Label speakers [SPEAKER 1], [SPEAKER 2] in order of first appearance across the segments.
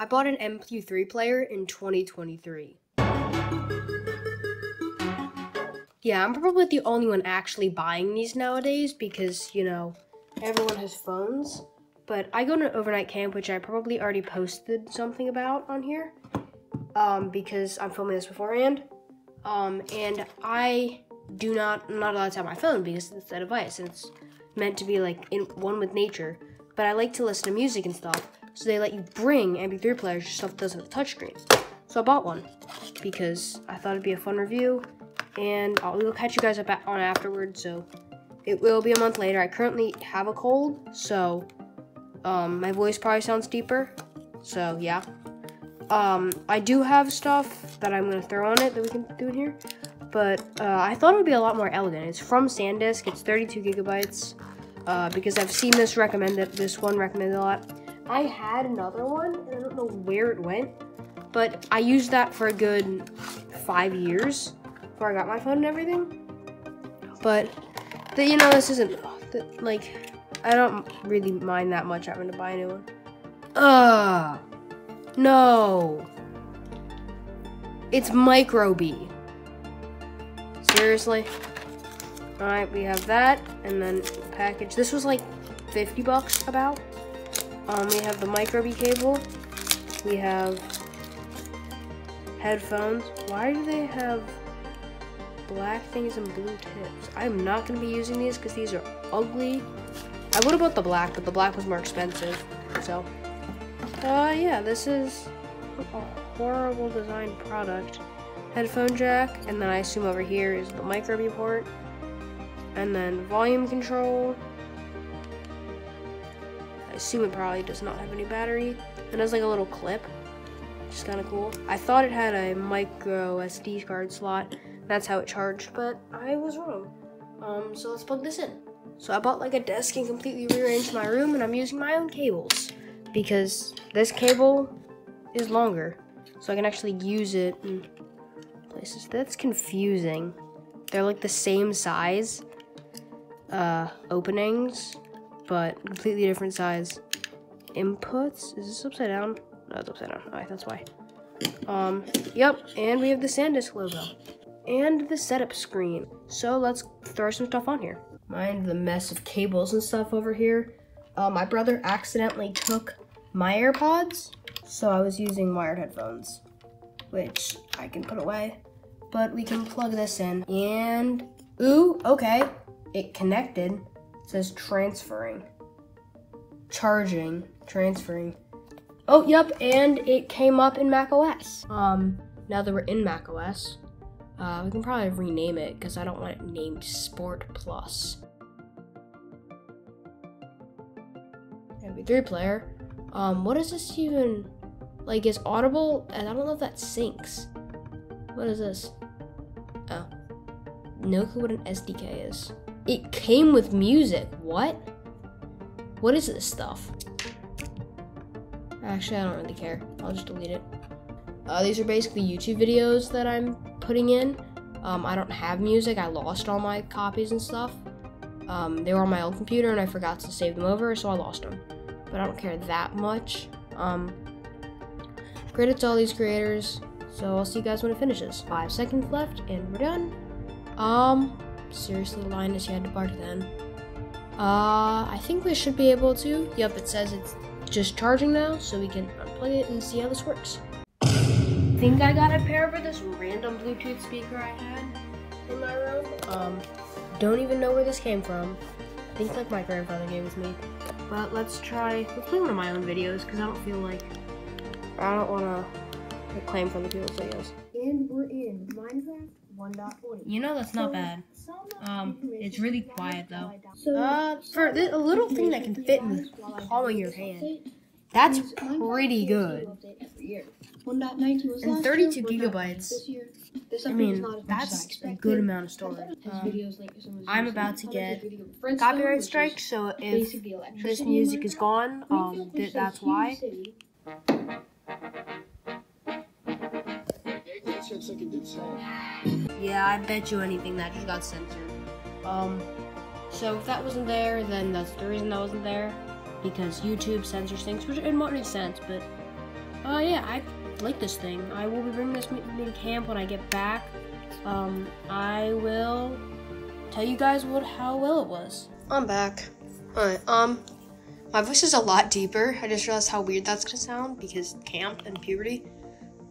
[SPEAKER 1] I bought an MP3 player in 2023. Yeah, I'm probably the only one actually buying these nowadays because, you know, everyone has phones. But I go to an overnight camp, which I probably already posted something about on here um, because I'm filming this beforehand. Um, and I do not, I'm not allowed to have my phone because it's a device it's meant to be like in one with nature. But I like to listen to music and stuff. So they let you bring MP3 players, your stuff doesn't have a. So I bought one because I thought it'd be a fun review, and I'll, we'll catch you guys up on afterwards. So it will be a month later. I currently have a cold, so um, my voice probably sounds deeper. So yeah, um, I do have stuff that I'm gonna throw on it that we can do in here, but uh, I thought it would be a lot more elegant. It's from SanDisk. It's 32 gigabytes. Uh, because I've seen this recommended, this one recommended a lot. I had another one, and I don't know where it went, but I used that for a good five years before I got my phone and everything. But, the, you know, this isn't, the, like, I don't really mind that much having to buy a new one. Ugh. No. It's micro B. Seriously? Alright, we have that, and then package. This was like 50 bucks about. Um, we have the micro B cable. We have headphones. Why do they have black things and blue tips? I'm not going to be using these because these are ugly. I would have bought the black, but the black was more expensive. So, uh, yeah, this is a horrible design product. Headphone jack, and then I assume over here is the micro B port. And then volume control. Assume it probably does not have any battery. And has like a little clip, which is kind of cool. I thought it had a micro SD card slot. That's how it charged, but I was wrong. Um, so let's plug this in. So I bought like a desk and completely rearranged my room, and I'm using my own cables because this cable is longer, so I can actually use it in places. That's confusing. They're like the same size uh, openings, but completely different size inputs. Is this upside down? No, it's upside down. Alright, that's why. Um, yep, and we have the SanDisk logo. And the setup screen. So let's throw some stuff on here. Mind the mess of cables and stuff over here. Uh, my brother accidentally took my AirPods, so I was using wired headphones, which I can put away. But we can plug this in, and ooh, okay, it connected. Says transferring, charging, transferring. Oh, yep, and it came up in Mac OS. Um, now that we're in Mac OS, uh, we can probably rename it because I don't want it named Sport Plus. MP3 player. Um, what is this even? Like, is Audible? And I don't know if that syncs. What is this? Oh. No clue what an SDK is. It came with music. What? What is this stuff? Actually, I don't really care. I'll just delete it. Uh, these are basically YouTube videos that I'm putting in. Um, I don't have music. I lost all my copies and stuff. Um, they were on my old computer and I forgot to save them over, so I lost them. But I don't care that much. Um, credit to all these creators. So I'll see you guys when it finishes. Five seconds left and we're done. Um, seriously, Linus, you had to bark then. Uh, I think we should be able to. Yep, it says it's just charging now, so we can unplug it and see how this works. I think I got a pair for this random Bluetooth speaker I had in my room. Um, don't even know where this came from. I think like my grandfather gave it to me. But let's try, let's play one of my own videos because I don't feel like, I don't want to claim from the people's videos.
[SPEAKER 2] And we're in Minecraft 1.40.
[SPEAKER 1] You know that's not bad. Um, it's really quiet though. Uh, for a little thing that can fit in the palm of your hand, that's pretty good. And 32 gigabytes. I mean, that's a good amount of storage. Um, I'm about to get copyright strike, so if this music is gone, um, th-
[SPEAKER 2] which
[SPEAKER 1] that's
[SPEAKER 2] is
[SPEAKER 1] why.
[SPEAKER 2] Huge City.
[SPEAKER 1] Yeah, I bet you anything that just got censored. Um, so if that wasn't there, then that's the reason that wasn't there. Because YouTube censors things, which it might make sense, but uh, yeah, I like this thing. I will be bringing this to camp when I get back. Um, I will tell you guys what how well it was. I'm back. Alright, um, my voice is a lot deeper. I just realized how weird that's gonna sound because camp and puberty.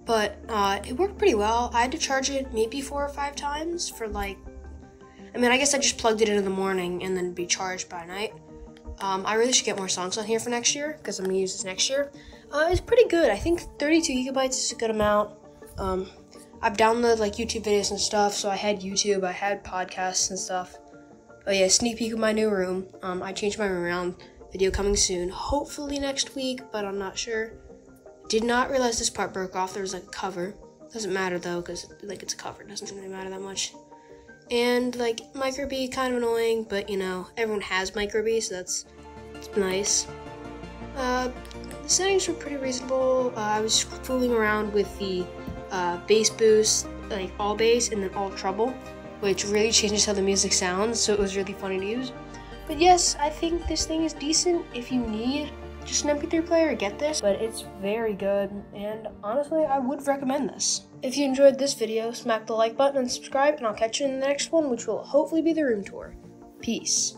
[SPEAKER 1] But uh, it worked pretty well. I had to charge it maybe four or five times for like. I mean, I guess I just plugged it in in the morning and then be charged by night. Um, I really should get more songs on here for next year because I'm gonna use this next year. Uh, it's pretty good. I think 32 gigabytes is a good amount. Um, I've downloaded like YouTube videos and stuff, so I had YouTube, I had podcasts and stuff. Oh yeah, sneak peek of my new room. Um, I changed my room around. Video coming soon, hopefully next week, but I'm not sure. Did not realize this part broke off. There was like a cover. Doesn't matter though, because like it's a cover. Doesn't really matter that much. And like micro B, kind of annoying, but you know everyone has micro B, so that's nice. Uh, the settings were pretty reasonable. Uh, I was fooling around with the uh, bass boost, like all bass and then all treble, which really changes how the music sounds. So it was really funny to use. But yes, I think this thing is decent. If you need just an MP3 player, get this. But it's very good, and honestly, I would recommend this. If you enjoyed this video, smack the like button and subscribe, and I'll catch you in the next one, which will hopefully be the room tour. Peace.